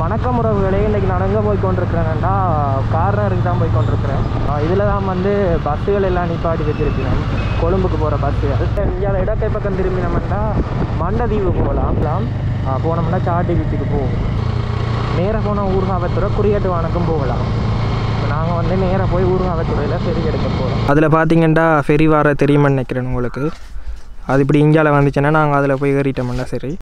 வணக்கம் உறவுகளே இன்றைக்கி நான் எங்கே போய் கொண்டிருக்கிறேன்னா கார்னருக்கு தான் போய் கொண்டிருக்கிறேன். இதில் தான் வந்து பஸ்ஸுகள் எல்லாம் நிப்பாட்டி வச்சுருக்கிறேன். கொழும்புக்கு போகிற பஸ்ஸுகள். இங்கே இடக்கை பக்கம் திரும்பினோம்னா மண்டதீவு போகலாம். போனோம்னா சாட்டி பீச்சுக்கு போவோம். நேராக போனால் ஊர்காவத்துறை வணக்கம் போகலாம். நாங்கள் வந்து நேராக போய் ஊர்காவத்துறையில் ஃபெரி எடுக்க போகிறோம் அதில் பார்த்தீங்கன்னா ஃபெரி வர தெரியுமான்னு நினைக்கிறேன் உங்களுக்கு. அது இப்படி இந்தியாவில் வந்துச்சுன்னா நாங்கள் அதில் போய் ஏறிட்டோம்னா சரி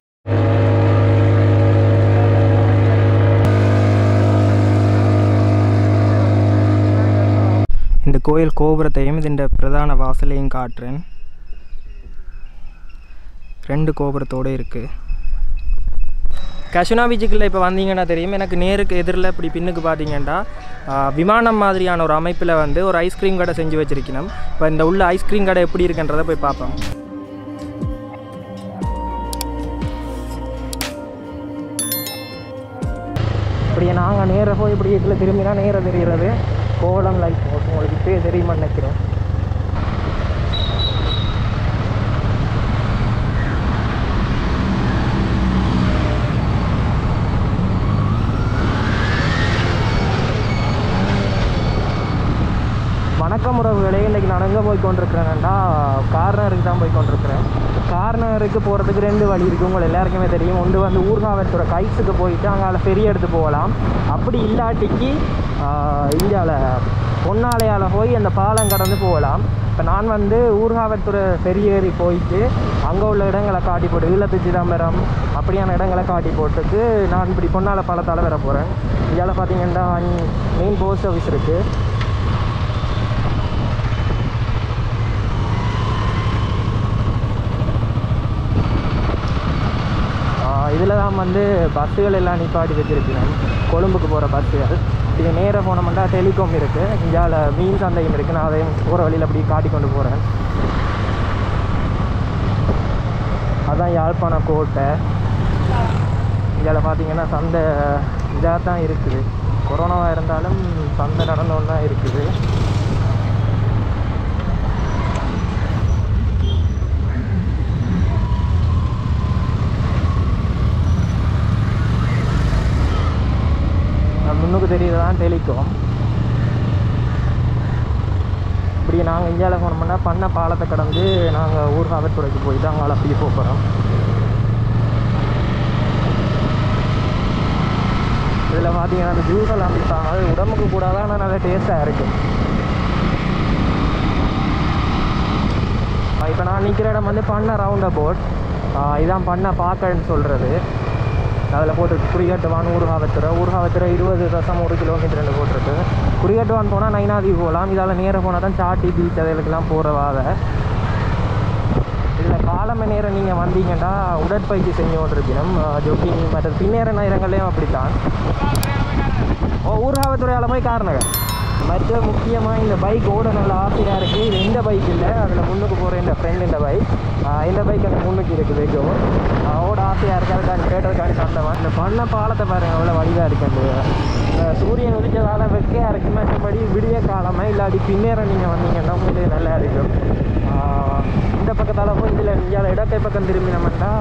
இந்த கோயில் கோபுரத்தையும் இந்த பிரதான வாசலையும் காட்டுறேன் ரெண்டு கோபுரத்தோடு இருக்குது கஷுனா பீச்சுக்குள்ளே இப்போ வந்தீங்கன்னா தெரியும். எனக்கு நேருக்கு எதிரில் இப்படி பின்னுக்கு பார்த்தீங்கன்னா விமானம் மாதிரியான ஒரு அமைப்பில் வந்து ஒரு ஐஸ்கிரீம் கடை செஞ்சு வச்சுருக்கணும். இப்போ இந்த உள்ள ஐஸ்கிரீம் கடை எப்படி இருக்குன்றதை போய் பார்ப்போம். இப்படியே நாங்கள் நேராக போய் இப்படி இதில் திரும்பினா நேராக தெரிகிறது. கோலம் லைட் ஹவுஸ் உங்களுக்கு இப்பயே தெரியுமா நினைக்கிறேன். வணக்கம் உறவுகளே. நான் எங்கே போய் கொண்டிருக்கிறேன்னா கார்னருக்கு தான் போய் கொண்டிருக்கிறேன் கார்னருக்கு போகிறதுக்கு ரெண்டு வழி இருக்குது உங்கள் எல்லாருக்குமே தெரியும். ஒன்று வந்து ஊர்காவத்தோட கைஸுக்கு போயிட்டு அங்கே பெரிய எடுத்து போகலாம். அப்படி இல்லாட்டிக்கு இந்தியாவில் பொன்னாலையால் போய் அந்த பாலம் கடந்து போகலாம். இப்போ நான் வந்து ஊர்காவத்துறை பெரியேறி போயிட்டு அங்கே உள்ள இடங்களை காட்டி போட்டு ஈழத்து சிதம்பரம் அப்படியான இடங்களை காட்டி போட்டுக்கு நான் இப்படி பொன்னாலை பாலத்தால் வர போகிறேன் இந்தியாவில் பார்த்தீங்கன்னா மெயின் போஸ்ட் ஆஃபீஸ் இருக்குது இதில் தான் வந்து பஸ்ஸுகள் எல்லாம் நிப்பாட்டி வச்சுருக்கணும். கொழும்புக்கு போகிற பஸ்ஸுகள். இது நேராக போனோம்னா டெலிகாம் இருக்குது இந்தியாவில் மீன் சந்தையும் இருக்குது நான் அதையும் போகிற வழியில் அப்படி காட்டி கொண்டு போகிறேன் அதான் யாழ்ப்பாண கோட்டை இதில் பார்த்தீங்கன்னா சந்தை இதாக தான் இருக்குது. கொரோனாவாக இருந்தாலும் சந்தை நடந்தோன்னு தான் இருக்குது. அது முன்னுக்கு தெரியுதுதான் டெலிகாம் இப்படி நாங்கள் இந்தியாவில் போனோம்னா பண்ண பாலத்தை கடந்து நாங்கள் ஊர் காவல்துறைக்கு போய் தான் அங்கே அப்படியே போகிறோம் இதில் பார்த்தீங்கன்னா அந்த ஜூஸெல்லாம் எல்லாம் அது உடம்புக்கு கூடாது ஆனால் நல்ல டேஸ்ட்டாக இருக்குது இப்போ நான் நிற்கிற இடம் வந்து பண்ண ரவுண்ட் அபவுட் இதான் பண்ண பார்க்கன்னு சொல்கிறது அதில் போட்டிருக்கு. குறிகாட்டுவான் ஊர்காவத்துறை. ஊர்காவத்துறை இருபது ரசம் ஒரு கிலோமீட்டர் போட்டிருக்கு. குறிகாட்டுவான் போனால் நைனாதி போகலாம் இதால் நேராக போனால் தான் சாட்டி பீச் அதுகளுக்கெல்லாம் போகிறவாத இதில் காலம நேரம் நீங்கள் வந்தீங்கன்னா உடற்பயிற்சி செஞ்சு கொண்டிருக்கணும் ஜொக்கிங் மற்ற பின்னேற நேரங்கள்லேயும் அப்படித்தான். ஓ ஊர்காவத்துறையால் போய் காரணங்க மற்ற முக்கியமாக இந்த பைக் ஓட நல்ல ஆசையாக இருக்குது இது இந்த பைக் இல்லை. அதில் முன்னுக்கு போகிற இந்த ஃப்ரெண்ட் இந்த பைக் இந்த பைக் அந்த முன்னுக்கு இருக்குது வெஜோ ஓட ஆசையாக இருக்கு. அதுக்காண்டி கேட்டதுக்காண்டி இந்த பண்ண பாலத்தை பாருங்கள் அவ்வளோ வழிதாக இருக்கு அந்த சூரியன் உதிச்சதால் வெக்கையாக இருக்கு. மற்றபடி விடிய காலமாக இல்லாட்டி பின்னேற நீங்கள் வந்தீங்கன்னா உங்களுக்கு நல்லா இருக்கும். இந்த பக்கத்தால் போய் இதில் இந்தியாவில் இடக்கை பக்கம் திரும்பினோம்னா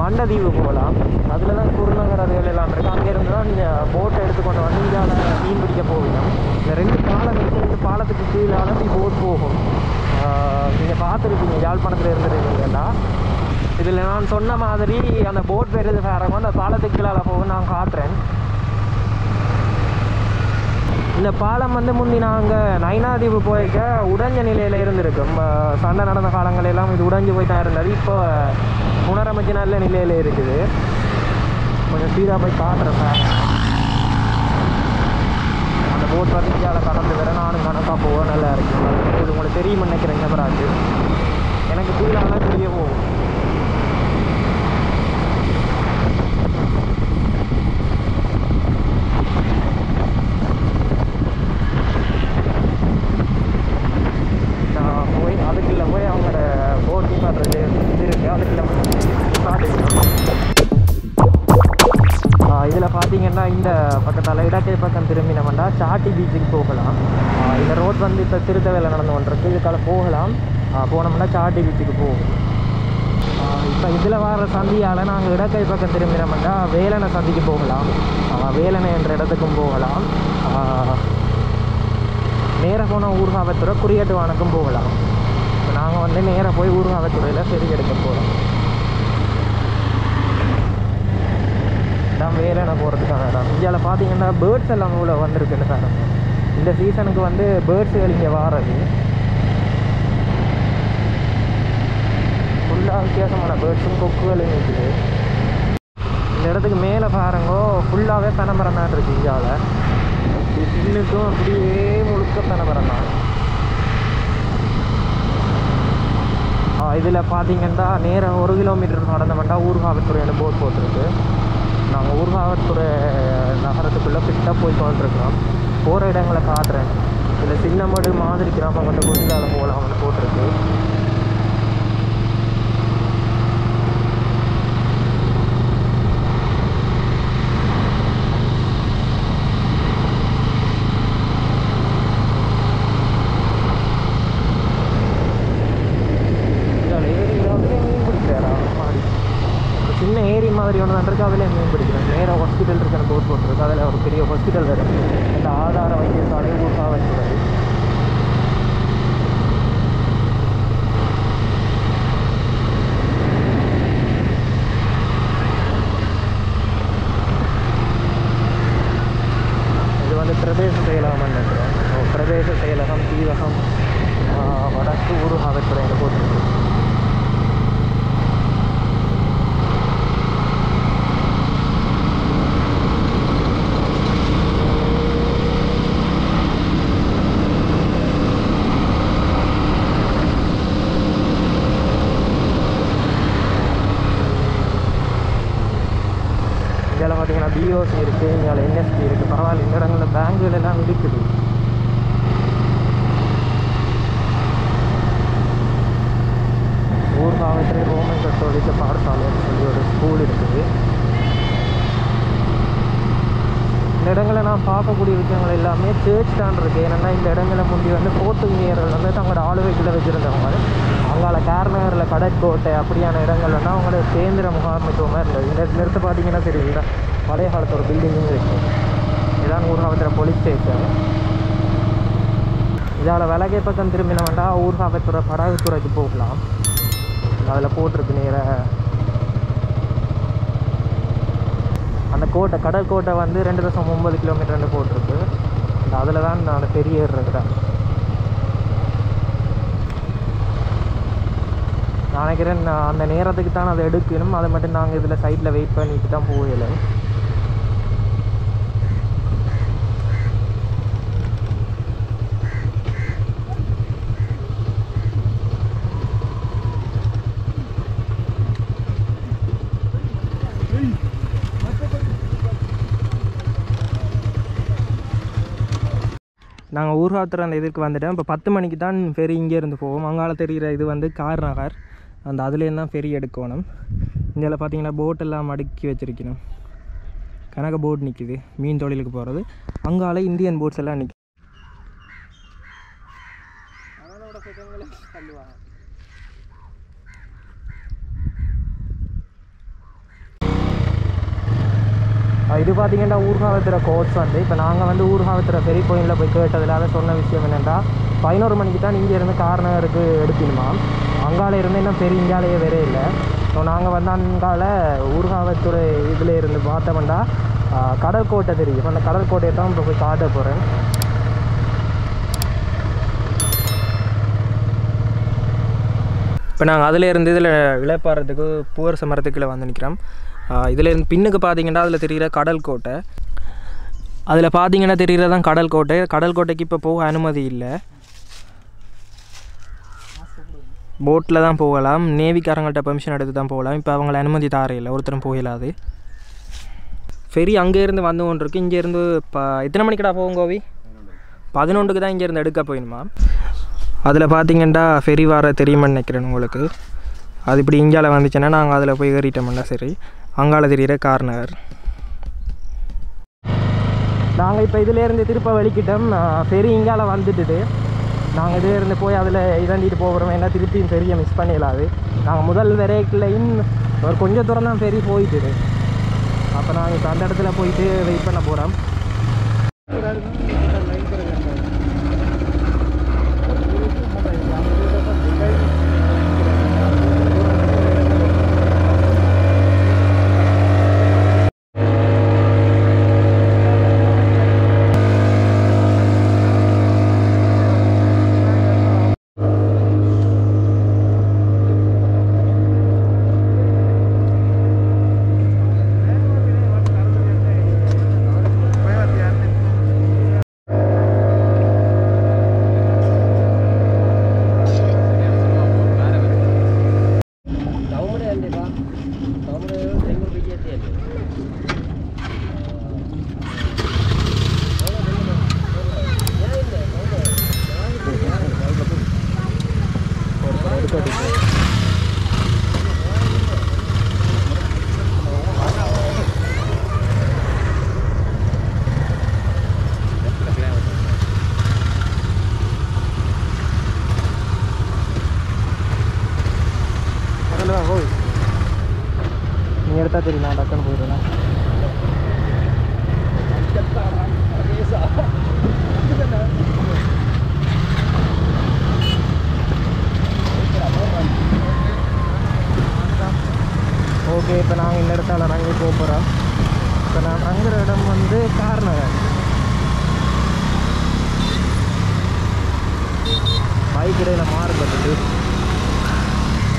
மண்டதீவு போகலாம். அதில் தான் குருநகர் அதுகள் எல்லாம் இருக்குது அங்கேருந்து தான் நீங்கள் போட்டை எடுத்துக்கொண்டு வந்து இந்தியாவில் மீன் பிடிக்க போகணும். இந்த ரெண்டு பாலம் இருக்குது ரெண்டு பாலத்துக்கு கீழே போட் போகும். நீங்கள் பார்த்துருப்பீங்க. யாழ்ப்பாணத்தில் இருந்துருக்கீங்கன்னா. இதில் நான் சொன்ன மாதிரி அந்த போட் வேறு எது வேறவங்க அந்த பாலத்துக்கு கீழே போகும். நான் காட்டுறேன். இந்த பாலம் வந்து முந்தி நாங்கள் நைனாதீவு போயிருக்க உடைஞ்ச நிலையில் இருந்திருக்கு சண்டை நடந்த காலங்களெல்லாம் இது உடைஞ்சு போய் தான் இருந்தது. இப்போ புனரமைச்சு நல்ல நிலையில் இருக்குது. கொஞ்சம் சீராக போய் காட்டுறேன் சார். அந்த போட் வசதியால் இந்தியாவில் கடந்து வர நானும் கணக்காக போக நல்லா இருக்கு. இது உங்களுக்கு தெரியும் நினைக்கிறேன் கேமராக்கு எனக்கு கீழாலாம் தெரிய போகும் பீச்சுக்கு போகும் இப்போ இதில் வர சந்தியால் நாங்கள் இடக்கை பக்கம் திரும்பினோம்னா வேலனை சந்திக்கு போகலாம். வேலனை என்ற இடத்துக்கும் போகலாம். நேராக போன ஊர்காவத்துறை குறியட்டுவானுக்கும் போகலாம். இப்போ நாங்கள் வந்து நேராக போய் ஊர்காவத்துறையில் சரி எடுக்க போகிறோம் இதான் வேலனை போகிறதுக்கான இடம். இந்தியாவில் பார்த்தீங்கன்னா பேர்ட்ஸ் எல்லாம் இவ்வளோ வந்திருக்குன்னு சார். இந்த சீசனுக்கு வந்து பேர்ட்ஸுகள் இங்கே வாரது. ஃபுல்லாக வித்தியாசமான பேர்ட்ஸும் கொக்குகளும் இருக்குது. இந்த இடத்துக்கு மேலே பாருங்கோ ஃபுல்லாகவே பனைமரம் தான் இருக்குது இந்தியாவில். இன்னுக்கும் அப்படியே முழுக்க பனைமரம் தான். இதில் பார்த்தீங்கன்னா நேராக ஒரு கிலோமீட்டர் நடந்தோம்னா ஊர்காவத்துறைன்னு போட் போட்டிருக்கு. நாங்கள் ஊர்காவத்துறை நகரத்துக்குள்ளே ஃபிட்டாக போய் கொண்டிருக்கிறோம் போகிற இடங்களை காட்டுறேன். இதில் சின்னமடு மாதிரி கிராமம் கொண்ட குதிரால போகலாம்னு போட்டிருக்கு இதால ஏரியில் வந்து மீன் பிடிக்கிறாரா மாதிரி ஒரு சின்ன ஏரி மாதிரி ஒன்று தான் இருக்கு அதில் மீன் பிடிக்கிறேன் நேராக ஹாஸ்பிட்டல் இருக்கிற போட் போட்டிருக்கு அதில் ஒரு பெரிய ஹாஸ்பிட்டல் வேறு இந்த ஆதார வைத்தியசாலை ஊர்காக வைக்கிறது இது வந்து பிரதேச செயலகம் நினைக்கிறேன் ஓ, பிரதேச செயலகம் தீவகம் ஆ, வடக்கு ஊருகாவத்துறைன்னு போட்டிருக்கு இதில் பார்த்தீங்கன்னா பிஓசி இருக்குது இங்கே என்எஸ்பி இருக்குது பரவாயில்ல இந்த இடங்களில் பேங்குகள் எல்லாம் இருக்குது. ஊர்காவத்துறை ரோமன் கத்தோலிக்க பாடசாலைன்னு சொல்லி ஒரு ஸ்கூல் இருக்குது. இந்த இடங்களை நான் பார்க்கக்கூடிய விஷயங்கள் எல்லாமே சேர்ச் தான் இருக்குது என்னென்னா இந்த இடங்களை முந்தி வந்து போர்த்துகீயர்கள் வந்து தங்களோட ஆளுகைக்குள்ளே வச்சுருந்தவங்க. அங்கால கேர்நகரில் கடற்கோட்டை அப்படியான இடங்கள் வந்து அவங்களோட சேந்திர முகாமைத்துவமாக இருந்தது. இந்த நிறுத்த பார்த்தீங்கன்னா தெரியுது பழைய காலத்து ஒரு பில்டிங்கும் இருக்குது இதான் ஊர்காவத்துறை போலீஸ் ஸ்டேஷன் இதால் விலகை பக்கம் திரும்பின வேண்டாம் ஊர்காவத்துறை படகுத்துறைக்கு போகலாம். அதில் போட்டிருக்கு நேராக அந்த கோட்டை கடல் கோட்டை வந்து ரெண்டு லட்சம் ஒம்பது கிலோமீட்டர்னு போட்டிருக்கு இந்த அதில் தான் நான் அந்த பெரிய ஏர் இருக்கிறேன். நான் நினைக்கிறேன் நான் அந்த நேரத்துக்கு தான் அதை எடுக்கணும். அதை மட்டும் நாங்கள் இதில் சைட்டில் வெயிட் பண்ணிட்டு தான் போகலை. நாங்கள் ஊர்காத்துற அந்த இதுக்கு வந்துட்டோம். இப்போ பத்து மணிக்கு தான் ஃபெரி இங்கேருந்து போவோம் அங்கால தெரிகிற இது வந்து கார் நகர். அந்த அதுலேருந்து தான் ஃபெரி எடுக்கணும். இதில் பார்த்தீங்கன்னா போட் எல்லாம் அடுக்கி வச்சிருக்கணும். கனக போட் நிற்கிது மீன் தொழிலுக்கு போகிறது அங்கால இந்தியன் போட்ஸ் எல்லாம் நிற்கும் இது பார்த்தீங்கன்னா ஊர்காவத்துற கோட்ஸ் வந்து இப்போ நாங்கள் வந்து ஊர்காவத்துற பெரிய கோயிலில் போய் கேட்டதில் அதை சொன்ன விஷயம் என்னென்னா பதினோரு மணிக்கு தான் இங்கேருந்து கார்னருக்கு எடுக்கணுமா அங்கால இருந்து இன்னும் பெரிய இங்காலேயே வேறே இல்லை. ஸோ நாங்கள் வந்து அங்கால ஊர்காவத்துறை இதில் இருந்து பார்த்தோம்னா கடற்கோட்டை தெரியும். அந்த கடற்கோட்டையை தான் இப்போ போய் காட்ட போகிறேன் இப்போ நாங்கள் அதில் இருந்து இதில் விளைப்பாடுறதுக்கு பூவரச மரத்துக்குள்ளே வந்து நிற்கிறோம் இதில் பின்னுக்கு பார்த்தீங்கன்னா அதில் தெரிகிற கடல் கோட்டை. அதில் பார்த்தீங்கன்னா தெரிகிறதான் கடல் கோட்டை. கடல் கோட்டைக்கு இப்போ போக அனுமதி இல்லை. போட்டில் தான் போகலாம். நேவிக்காரங்கள்ட்ட பெர்மிஷன் எடுத்து தான் போகலாம். இப்போ அவங்கள அனுமதி தார ஒருத்தரும் போகலாது ஃபெரி அங்கேருந்து வந்து ஒன்று இருக்குது இங்கேருந்து இப்போ எத்தனை மணிக்கடா போகும் கோவி பதினொன்றுக்கு தான் இங்கேருந்து எடுக்க போயிடுமா அதில் பார்த்தீங்கன்னா ஃபெரி வர தெரியுமான்னு நினைக்கிறேன் உங்களுக்கு. அது இப்படி இந்தியாவில் வந்துச்சுன்னா நாங்கள் அதில் போய் ஏறிட்டோம்னா சரி. அங்கால தெரிகிற கார்னர் நாங்கள் இப்போ இதிலேருந்து திருப்ப வலிக்கிட்டோம் ஃபெரி இங்கால வந்துட்டுது. நாங்கள் இதிலேருந்து இருந்து போய் அதில் இறண்டிட்டு போகிறோம் என்ன திருப்பியும் பெரிய மிஸ் பண்ணிடலாது. நாங்கள் முதல் வரைக்குள்ளையும் ஒரு கொஞ்சம் தூரம் தான் பெரிய போயிட்டுது. அப்போ நாங்கள் இப்போ அந்த இடத்துல போயிட்டு வெயிட் பண்ண போகிறோம் பார்த்தா எடுத்தால் நான் டக்குன்னு போயிடுறேன் ஓகே இப்போ நாங்கள் இந்த இடத்தால நாங்கள் போக போகிறோம் இப்போ நான் தங்குற இடம் வந்து கார்நகர் பைக் இடையில் மாறுபட்டுட்டு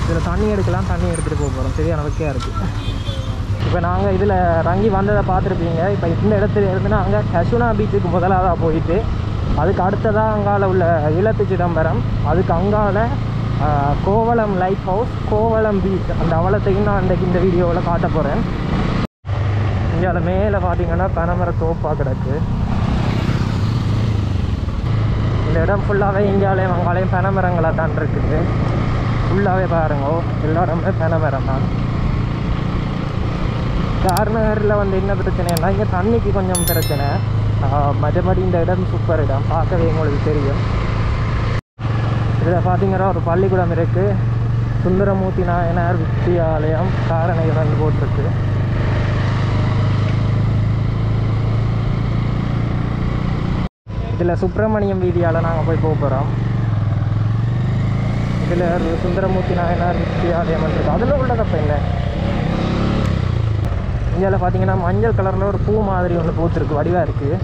இதில் தண்ணி எடுக்கலாம் தண்ணி எடுத்துகிட்டு போக போகிறோம் சரியான வைக்கையாக இருக்குது இப்போ நாங்கள் இதில் ரங்கி வந்ததை பார்த்துருப்பீங்க. இப்போ இந்த இடத்துல இருந்து அங்கே கசுனா பீச்சுக்கு முதலாவதாக போயிட்டு அதுக்கு அடுத்ததாக அங்கால உள்ள இலத்து சிதம்பரம் அதுக்கு அங்கால Kovalam lighthouse Kovalam beach அந்த அவலத்தையும் நான் இன்றைக்கு இந்த வீடியோவில் காட்ட போகிறேன் இங்கே மேலே பார்த்தீங்கன்னா பனைமர தோப்பாக கிடக்கு. இந்த இடம் ஃபுல்லாகவே இந்தியாவிலையும் அங்காலையும் பனமரங்களாக தான் இருக்குது. ஃபுல்லாகவே பாருங்க. எல்லா இடமே பனமரம் தான். கார்நகரில் வந்து என்ன பிரச்சனைனா இங்கே தண்ணிக்கு கொஞ்சம் பிரச்சனை. மற்றபடி இந்த இடம் சூப்பர் இடம். பார்க்கவே உங்களுக்கு தெரியும். இதில் பார்த்தீங்கன்னா ஒரு பள்ளிக்கூடம் இருக்குது சுந்தரமூர்த்தி நாயனார் வித்தியாலயம் காரணைகள் போட்டிருக்கு. இதில் சுப்பிரமணியம் வீதியால் நாங்கள் போய் போக போகிறோம் இதில் சுந்தரமூர்த்தி நாயனார் வித்தியாலயம் இருக்குது அதில் உள்ளதப்ப என்ன? இந்தியாவில் பார்த்தீங்கன்னா மஞ்சள் கலரில் ஒரு பூ மாதிரி ஒன்று பூத்துருக்கு வடிவாக இருக்குது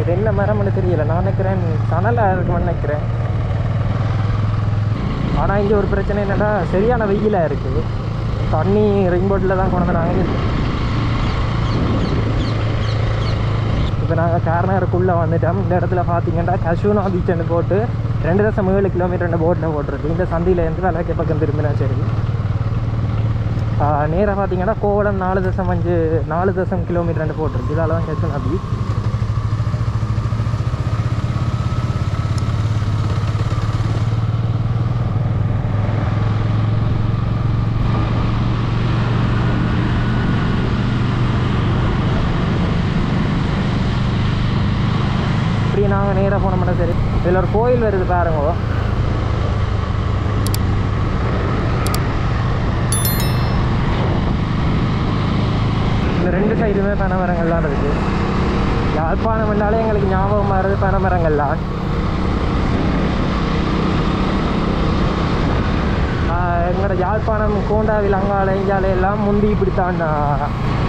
இது என்ன மரம்னு தெரியல. நான் நினைக்கிறேன் சணலாக இருக்குன்னு நினைக்கிறேன். ஆனால் இங்கே ஒரு பிரச்சனை என்னென்னா சரியான வெயிலாக இருக்குது தண்ணி ரெயின்போட்டில் தான் கொண்டு வந்தாங்க. இப்போ நாங்கள் கார்னருக்குள்ளே வந்துட்டோம். இந்த இடத்துல பார்த்தீங்கன்னா கஷூனா பீச்னு போட்டு ரெண்டு தசம் ஏழு கிலோமீட்டர் ரெண்டு போட்டில் போட்டிருக்கு. இந்த சந்தியிலேருந்து விளக்கு பக்கம் திரும்பினா சரி. நேராக பார்த்தீங்கன்னா கோவளம் நாலு தசம் அஞ்சு நாலு தசம் கிலோமீட்டர் ரெண்டு போட்டிருக்கு. இதால் தான் கேட்கணும் அப்படி இப்படி நாங்கள் நேராக போனோம்னா சரி. இதில் ஒரு கோயில் வருது பாருங்க. இதுவுமே பனை சைடுமே இருக்குது யாழ்ப்பாணம் என்றாலே எங்களுக்கு ஞாபகம் பனை மரங்கள் தான் எங்களோட யாழ்ப்பாணம் கோண்டாவில் அங்கால இங்கால எல்லாம் முந்தி இப்படித்தான்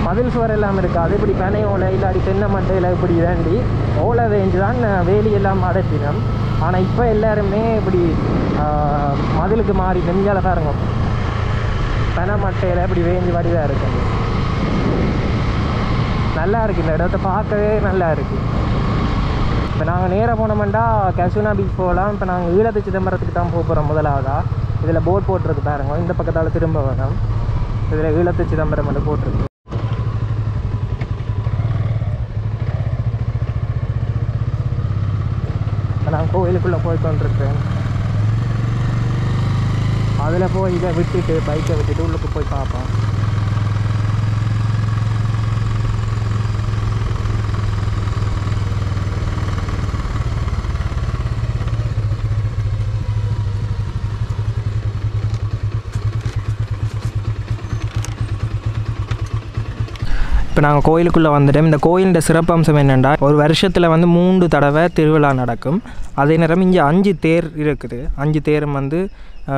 மதில் சுவர் எல்லாம் இருக்காது இப்படி பனை ஓலை இல்லாடி தென்னை மட்டையில் இப்படி வேண்டி ஓலை வேஞ்சு தான் வேலி எல்லாம் அடைப்பினோம். ஆனால் இப்போ எல்லாருமே இப்படி மதிலுக்கு மாறி நெஞ்சால பாருங்க. பனை மட்டையில் இப்படி வேஞ்சு வடிவாக இருக்குது நல்லா இருக்கு இந்த இடத்த பார்க்கவே நல்லா இருக்குது இப்போ நாங்கள் நேராக போனோம்னா கசுனா பீச் போகலாம். இப்போ நாங்கள் ஈழத்து சிதம்பரத்துக்கு தான் போக போகிறோம் முதலாவதா. இதில் போட் போட்டிருக்கு பாருங்க. இந்த பக்கத்தால் திரும்ப வேணும் இதில் ஈழத்து சிதம்பரம் வந்து போட்டிருக்கு. இப்போ நான் கோயிலுக்குள்ளே போய் கொண்டிருக்கேன் அதில் போய் இதை விட்டுட்டு பைக்கை விட்டுட்டு உள்ளுக்கு போய் பார்ப்போம். இப்போ நாங்கள் கோயிலுக்குள்ளே வந்துட்டோம். இந்த கோயிலோட சிறப்பம்சம் என்னென்னா ஒரு வருஷத்தில் வந்து மூன்று தடவை திருவிழா நடக்கும். அதே நேரம் இங்கே அஞ்சு தேர் இருக்குது. அஞ்சு தேரும் வந்து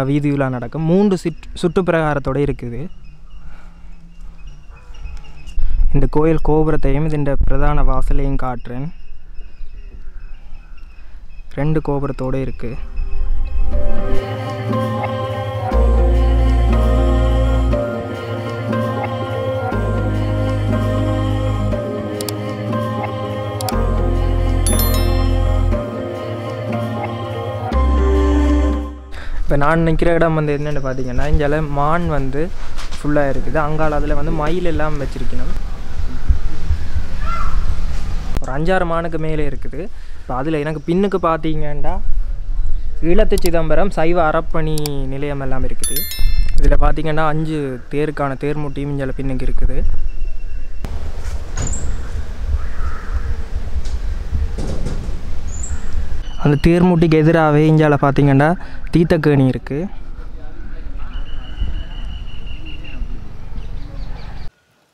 வீதி விழா நடக்கும். மூன்று சுற்று சுற்றுப்பிரகாரத்தோடு இருக்குது. இந்த கோயில் கோபுரத்தையும் இதன் பிரதான வாசலையும் காட்டுறேன். ரெண்டு கோபுரத்தோடு இருக்குது இப்போ நான் நிற்கிற இடம் வந்து என்னென்னு பார்த்தீங்கன்னா இங்கே மான் வந்து ஃபுல்லாக இருக்குது. அங்கால அதில் வந்து மயில் எல்லாம் வச்சுருக்கணும். ஒரு அஞ்சாறு மானுக்கு மேலே இருக்குது. இப்போ அதில் எனக்கு பின்னுக்கு பார்த்தீங்கன்னா ஈழத்து சிதம்பரம் சைவ அறப்பணி நிலையம் எல்லாம் இருக்குது. இதில் பார்த்தீங்கன்னா அஞ்சு தேருக்கான தேர்மூட்டியும் இங்கே பின்னுக்கு இருக்குது. அந்த தேர்மூட்டிக்கு எதிராகவே இந்தியாவில் பார்த்தீங்கன்னா தீத்தக்கேணி இருக்குது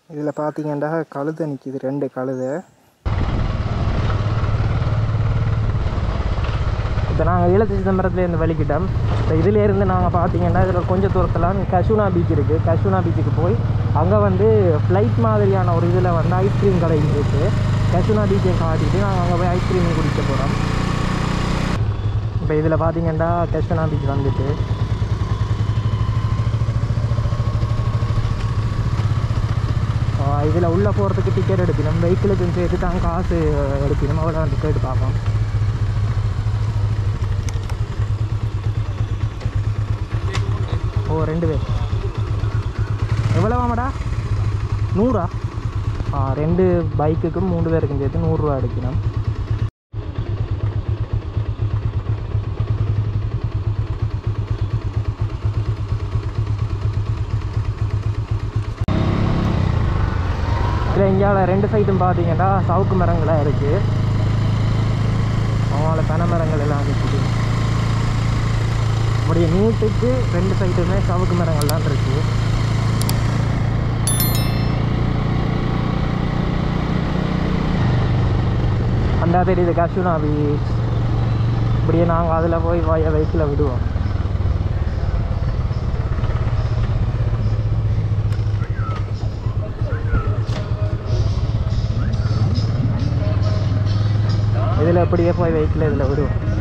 இதில் பார்த்தீங்கன்னா கழுதை நிற்கிது ரெண்டு கழுதை. இப்போ நாங்கள் ஈழத்து சிதம்பரத்துலேருந்து வலிக்கிட்டோம் இப்போ இதிலேருந்து நாங்கள் பார்த்தீங்கன்னா இதில் கொஞ்சம் தூரத்தில் கஷுனா பீச் இருக்குது கஷுனா பீச்சுக்கு போய் அங்கே வந்து ஃப்ளைட் மாதிரியான ஒரு இதில் வந்து ஐஸ்கிரீம் கடை இருக்குது கஷுனா பீச்சை காட்டிட்டு நாங்கள் அங்கே போய் ஐஸ்கிரீம் குடிக்க போகிறோம். இப்போ இதில் பார்த்தீங்கன்னா கஷ்டனா பீச் வந்துட்டு. இதில் உள்ளே போகிறதுக்கு டிக்கெட் எடுக்கணும். வெஹிக்கிளுக்கு சேர்த்து தான் காசு எடுக்கணும்? அவ்வளோ டிக்கெட் பார்ப்போம். ஓ ரெண்டு பேர். எவ்வளோவாமடா? நூறா? ஆ ரெண்டு பைக்குக்கும் மூணு பேருக்கும் சேர்த்து நூறுரூவா எடுக்கணும் இதில் இந்தியாவில் ரெண்டு சைடும் பார்த்தீங்கன்னா சவுக்கு மரங்களாக இருக்குது அவங்கள பனை மரங்கள் எல்லாம் இருக்குது நம்முடைய நீட்டுக்கு ரெண்டு சைடுமே சவுக்கு மரங்கள் தான் இருக்குது அந்த தெரியுது கஷுனா பீச் இப்படியே நாங்கள் அதில் போய் வய வயசில் விடுவோம். அப்படியே போய் வெயிட்டில் இதில் விடுவோம்.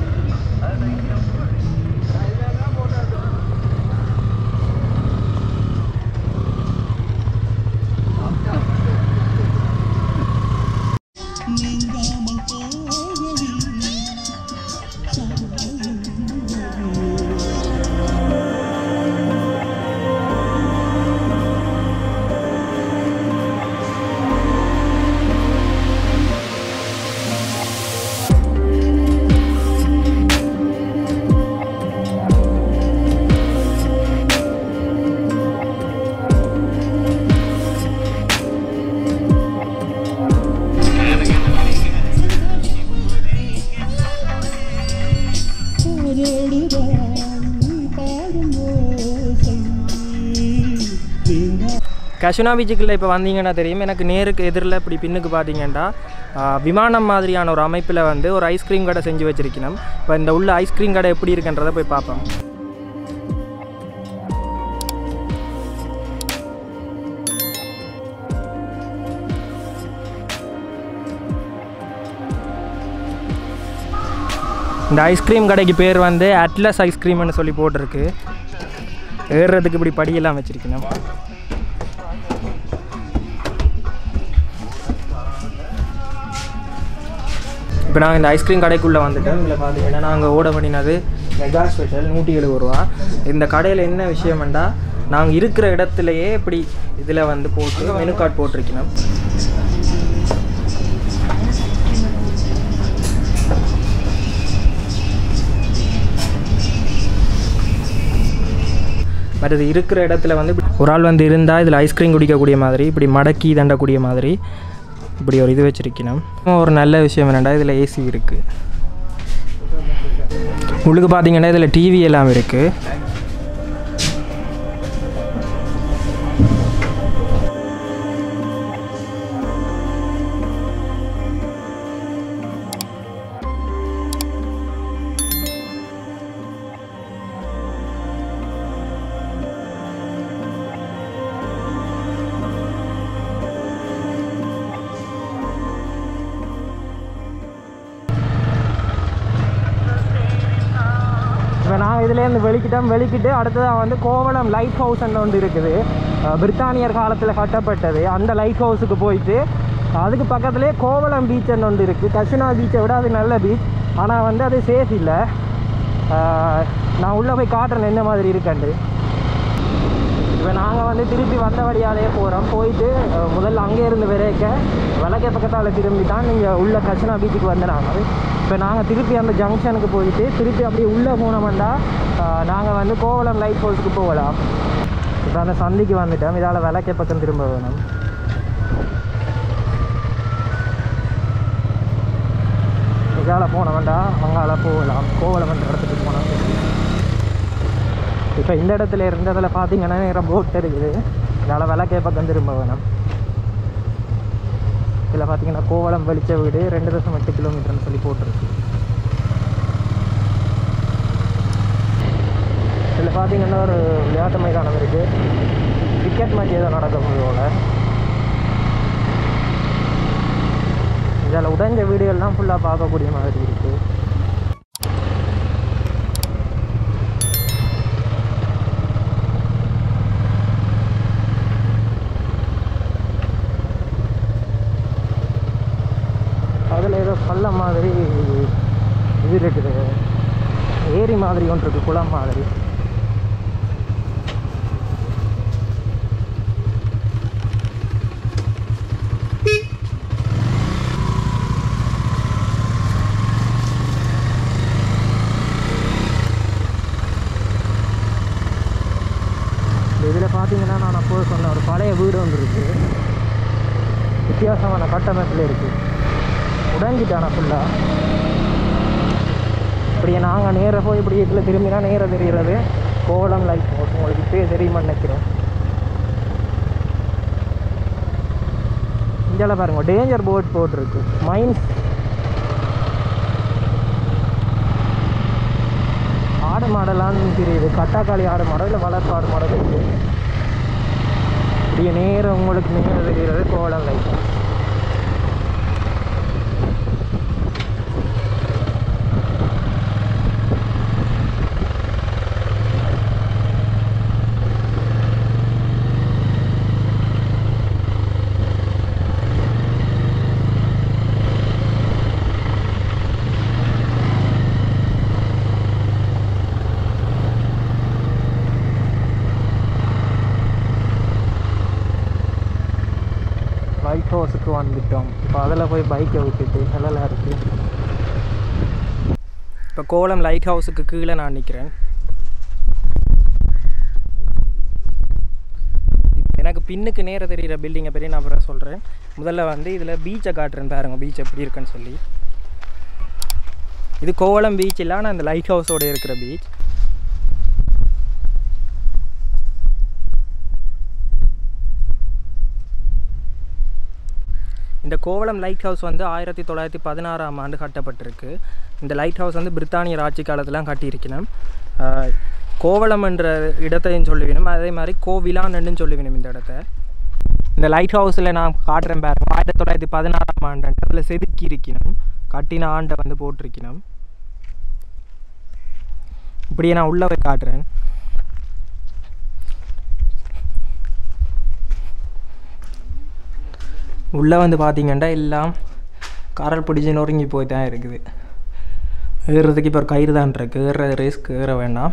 கஷுனா பீச்சுக்குள்ளே இப்போ வந்தீங்கன்னா தெரியும். எனக்கு நேருக்கு எதிரில் இப்படி பின்னுக்கு பார்த்தீங்கன்னா விமானம் மாதிரியான ஒரு அமைப்பில் வந்து ஒரு ஐஸ்கிரீம் கடை செஞ்சு வச்சிருக்கணும். இப்போ இந்த உள்ள ஐஸ்கிரீம் கடை எப்படி இருக்குன்றதை போய் பார்ப்போம். இந்த ஐஸ்கிரீம் கடைக்கு பேர் வந்து அட்லஸ் ஐஸ்கிரீம்னு சொல்லி போட்டிருக்கு. ஏறுறதுக்கு இப்படி படியெல்லாம் வச்சுருக்கணும். இப்போ நாங்கள் இந்த ஐஸ்கிரீம் கடைக்குள்ளே வந்துட்டோம் இதில் பார்த்தீங்கன்னா நாங்கள் ஓட பண்ணினது மெகா ஸ்பெஷல் நூற்றி எழுபது ரூபா. இந்த கடையில் என்ன விஷயம்ண்டா நாங்கள் இருக்கிற இடத்துலையே இப்படி இதில் வந்து போட்டு மெனு கார்டு போட்டிருக்கணும். மற்றது இருக்கிற இடத்துல வந்து இப்படி ஒரு ஆள் வந்து இருந்தால் இதில் ஐஸ்கிரீம் குடிக்கக்கூடிய மாதிரி இப்படி மடக்கி தண்டக்கூடிய மாதிரி. இப்படி ஒரு இது வச்சுருக்கணும். ஒரு நல்ல விஷயம் என்னென்னா இதில் ஏசி இருக்குது உங்களுக்கு பார்த்தீங்கன்னா இதில் டிவி எல்லாம் இருக்குது அதுலேருந்து வெளிக்கிட்டோம் வெளிக்கிட்டு அடுத்ததாக வந்து கோவளம் லைட் ஹவுஸ்ன்னு ஒன்று இருக்குது. பிரித்தானியர் காலத்தில் கட்டப்பட்டது. அந்த லைட் ஹவுஸுக்கு போயிட்டு அதுக்கு பக்கத்துலேயே கோவளம் பீச்ன்னு ஒன்று இருக்குது கஷினா பீச்சை விட அது நல்ல பீச் ஆனால் வந்து அது சேஃப் இல்லை. நான் உள்ளே போய் காட்டுறேன் என்ன மாதிரி இருக்கண்டு இப்போ நாங்கள் வந்து திருப்பி வந்த வழியாலே போகிறோம் போயிட்டு முதல்ல அங்கே இருந்து விரைக்க விளக்கே பக்கத்தால் திரும்பி தான் நீங்கள் உள்ள கச்சனா பீச்சுக்கு வந்து நாங்கள் இப்போ நாங்கள் திருப்பி அந்த ஜங்ஷனுக்கு போயிட்டு திருப்பி அப்படியே உள்ளே போனோம்னா நாங்கள் வந்து கோவலம் லைட் ஹவுஸுக்கு போகலாம். இப்போ அந்த சந்திக்கு வந்துட்டோம். இதால் விளக்கே பக்கம் திரும்ப வேணும். இதால் போனவன்டா அங்கால போகலாம். கோவலம் என்ற இடத்துக்கு போனோம். இப்போ இந்த இடத்துல இருந்த இடத்துல பார்த்தீங்கன்னா நேரம் போட் இருக்குது. இதனால் விளக்கே பக்கம் திரும்ப வேணும். இதில் பார்த்தீங்கன்னா கோவளம் வெளிச்ச வீடு ரெண்டு தசம் எட்டு கிலோமீட்டர்னு சொல்லி போட்டிருக்கு. இதில் பார்த்தீங்கன்னா ஒரு விளையாட்டு மைதானம் இருக்குது கிரிக்கெட் மேட்ச் ஏதோ நடக்க போதோட இதில் உடைஞ்ச வீடுகள்லாம் ஃபுல்லாக பார்க்கக்கூடிய மாதிரி இருக்குது அதில் ஏதோ பள்ளம் மாதிரி இது இருக்குது. ஏரி மாதிரி ஒன்று இருக்குது குளம் மாதிரி. இதில் பார்த்தீங்கன்னா நான் அப்போது சொன்ன ஒரு பழைய வீடு ஒன்று இருக்குது வித்தியாசமான கட்டமைப்பில் இருக்குது உடஞ்சிட்டானா ஃபுல்லாக இப்படியே நாங்கள் நேராக போய் இப்படி இதில் திரும்பினா நேராக தெரிகிறது. கோலம் லைட் ஹவுஸ் உங்களுக்கு இப்பயே தெரியுமா நினைக்கிறேன். இந்தியாவில் பாருங்க டேஞ்சர் போர்ட் போட்டிருக்கு. மைன்ஸ் ஆடு மாடலான்னு தெரியுது. கட்டாக்காளி ஆடு மாடல் இல்லை வளர்ப்பு ஆடு மாடல் இருக்குது இப்படியே நேரம் உங்களுக்கு நேரம் தெரிகிறது கோலம் லைஃப் லைட் ஹவுஸுக்கு வந்துட்டோம் இப்போ அதில் போய் பைக்கை விட்டுட்டு நல்லா இருக்குது இப்போ கோலம் லைட் ஹவுஸுக்கு கீழே நான் நிற்கிறேன் எனக்கு பின்னுக்கு நேர தெரிகிற பில்டிங்கை பற்றி நான் அப்புறம் சொல்கிறேன் முதல்ல வந்து இதில் பீச்சை காட்டுறேன் பாருங்க பீச் எப்படி இருக்குன்னு சொல்லி. இது கோவளம் பீச் இல்லை ஆனால் அந்த லைட் ஹவுஸோட இருக்கிற பீச் இந்த கோவளம் லைட் ஹவுஸ் வந்து ஆயிரத்தி தொள்ளாயிரத்தி பதினாறாம் ஆண்டு கட்டப்பட்டிருக்கு. இந்த லைட் ஹவுஸ் வந்து பிரித்தானியர் ஆட்சி காலத்திலாம் கட்டியிருக்கணும். கோவளம் என்ற இடத்தையும் சொல்லுவினும் அதே மாதிரி கோவிலான்னு சொல்லுவினும் இந்த இடத்த. இந்த லைட் ஹவுஸில் நான் காட்டுறேன் பாருங்க. ஆயிரத்தி தொள்ளாயிரத்தி பதினாறாம் ஆண்டு அதில் செதுக்கி இருக்கணும். கட்டின ஆண்டை வந்து போட்டிருக்கணும். இப்படியே நான் உள்ளே போய் காட்டுறேன். உள்ளே வந்து பார்த்தீங்கன்னா எல்லாம் காரல் பிடிச்சி நொறுங்கி போய் தான் இருக்குது. ஏறுறதுக்கு இப்போ ஒரு கயிறு தான் இருக்குது ஏற ரிஸ்க் ஏற வேண்டாம்.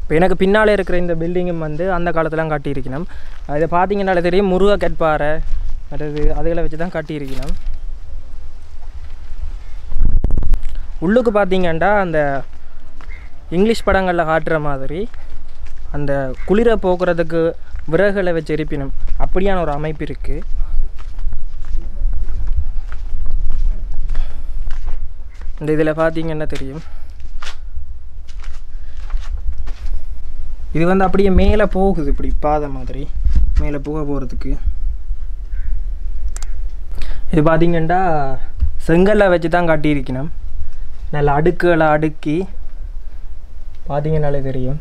இப்போ எனக்கு பின்னாலே இருக்கிற இந்த பில்டிங்கும் வந்து அந்த காலத்துலாம் கட்டியிருக்கணும். இதை பார்த்தீங்கன்னாலே தெரியும் முருக கட்பாறை மற்றது அதுகளை வச்சு தான் கட்டியிருக்கணும். உள்ளுக்கு பார்த்தீங்கன்னா அந்த இங்கிலீஷ் படங்களில் காட்டுற மாதிரி அந்த குளிரை போக்குறதுக்கு விறகுகளை வச்சு எரிப்பினும். அப்படியான ஒரு அமைப்பு இருக்குது இந்த இதில் பார்த்தீங்கன்னா தெரியும்? இது வந்து அப்படியே மேலே போகுது இப்படி பாதை மாதிரி. மேலே போக போகிறதுக்கு இது பார்த்தீங்கன்னா செங்கல்லை வச்சு தான் கட்டியிருக்கணும். நல்ல அடுக்குகளை அடுக்கி பார்த்தீங்கன்னாலே தெரியும்.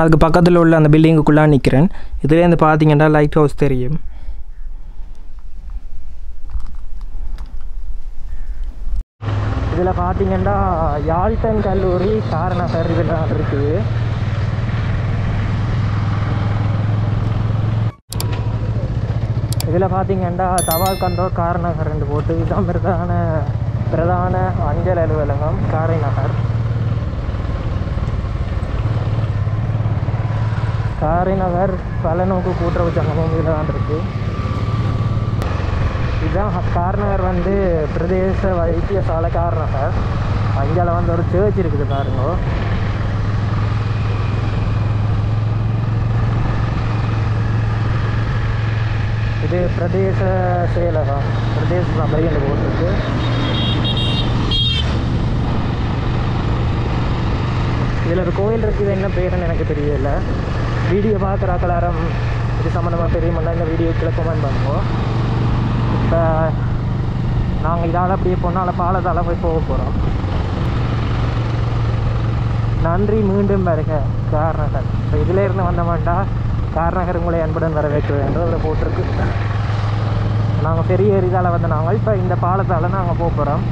அதுக்கு பக்கத்தில் உள்ள அந்த பில்டிங்குக்குள்ளே நிற்கிறேன் இதுலேருந்து பார்த்தீங்கன்னா லைட் ஹவுஸ் தெரியும். இதில் பார்த்தீங்கன்னா யாழ்டன் கல்லூரி காரணகர் இதில் இருக்குது இதில் பார்த்தீங்கன்னா தவால் கந்தோர் காரநகர் ரெண்டு போட்டு இதுதான் பிரதான பிரதான அஞ்சல் அலுவலகம் காரைநகர். காரைநகர் பல நோக்கு பலநோக்கு கூட்டுறவு சங்கமும் இதில் தான் இருக்குது இதுதான் கார்னர் வந்து பிரதேச வைத்தியசாலை சார் அங்கே வந்து ஒரு சேர்ச் இருக்குது பாருங்க. இது பிரதேச செயலகம். பிரதேச சபை என்று போட்டிருக்கு. இதில் ஒரு கோயில் இருக்குது என்ன பேருன்னு எனக்கு தெரியல. வீடியோ பார்க்குற கலாரம் இது சம்மந்தமாக தெரியுமெல்லாம் இந்த வீடியோக்கில் கமெண்ட் பண்ணுவோம் இப்போ நாங்கள் இதால் அப்படியே பொண்ணால் பாலத்தால் போய் போக போகிறோம் நன்றி மீண்டும் வருக கார்நகர். இப்போ இதில் இருந்து வந்தோமாண்டா கார்நகர் உங்களை அன்புடன் வரவேற்க வேண்டும். அதில் போட்டிருக்கு. நாங்கள் பெரிய இதால் வந்த நாங்கள் இப்போ இந்த பாலத்தால் நாங்கள் போக போகிறோம்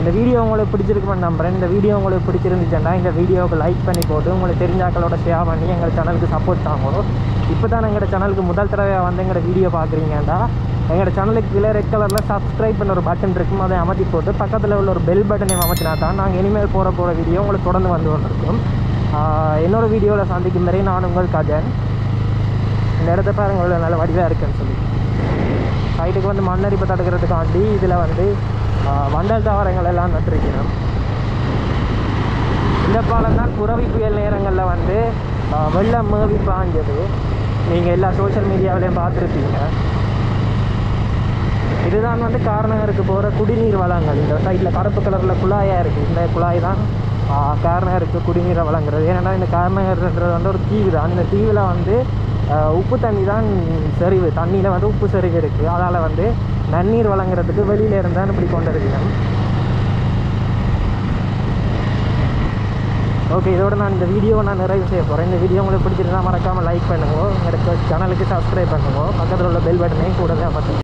இந்த வீடியோ உங்களுக்கு பிடிச்சிருக்குமென்னு நம்புகிறேன் இந்த வீடியோ உங்களுக்கு பிடிச்சிருந்துச்சுன்னா இந்த வீடியோவுக்கு லைக் பண்ணி போட்டு உங்களுக்கு தெரிஞ்சாக்களோட ஷேர் பண்ணி எங்கள் சேனலுக்கு சப்போர்ட் தாங்கணும். இப்போ தான் எங்களோட சேனலுக்கு முதல் தடவையாக வந்து எங்களோட வீடியோ பார்க்குறீங்கடா எங்களோட சேனலுக்கு கீழே ரெட் கலரில் சப்ஸ்கிரைப் பண்ண ஒரு பட்டன் இருக்கும். அதை அமர்த்தி போட்டு பக்கத்தில் உள்ள ஒரு பெல் பட்டனையும் அமைச்சினா தான் நாங்கள் இனிமேல் போகிற போகிற வீடியோ உங்களுக்கு தொடர்ந்து வந்து கொண்டிருக்கும். என்னோடய வீடியோவில் சந்திக்கும் வரை நான் உங்கள் கஜன். இந்த இடத்த பாருங்க இவ்வளோ நல்ல வடிவாக இருக்குன்னு சொல்லி. சைட்டுக்கு வந்து மண்ணரிப்பை தடுக்கிறதுக்காண்டி இதில் வந்து வண்டல் தாவரங்கள் எல்லாம் நட்டுருக்கிறோம். இந்த பாலம் தான் குறவி புயல் நேரங்களில் வந்து வெள்ளம் மேவி பாஞ்சது நீங்கள் எல்லா சோஷியல் மீடியாவிலையும் பார்த்துருப்பீங்க. இதுதான் வந்து கார்நகருக்கு போகிற குடிநீர் வளங்கள். இந்த சைடில் கருப்பு கலரில் குழாயாக இருக்குது இந்த குழாய் தான் கார்நகருக்கு குடிநீரை வழங்குறது. ஏன்னா இந்த கார்நகர்ன்றது வந்து ஒரு தீவு தான். இந்த தீவில் வந்து உப்பு தண்ணி தான் செறிவு தண்ணியில் வந்து உப்பு செறிவு இருக்குது அதால் வந்து நன்னீர் வழங்குறதுக்கு வெளியில இருந்தால் இப்படி கொண்டு ஓகே இதோட நான் இந்த வீடியோவை நான் நிறைவு செய்ய போகிறேன் இந்த வீடியோ உங்களுக்கு பிடிச்சிருந்தா மறக்காமல் லைக் பண்ணுங்க. எங்களுக்கு சேனலுக்கு சப்ஸ்கிரைப் பண்ணுங்க. பக்கத்தில் உள்ள பெல் பட்டனையும் கூட தான் அமர்த்துங்க.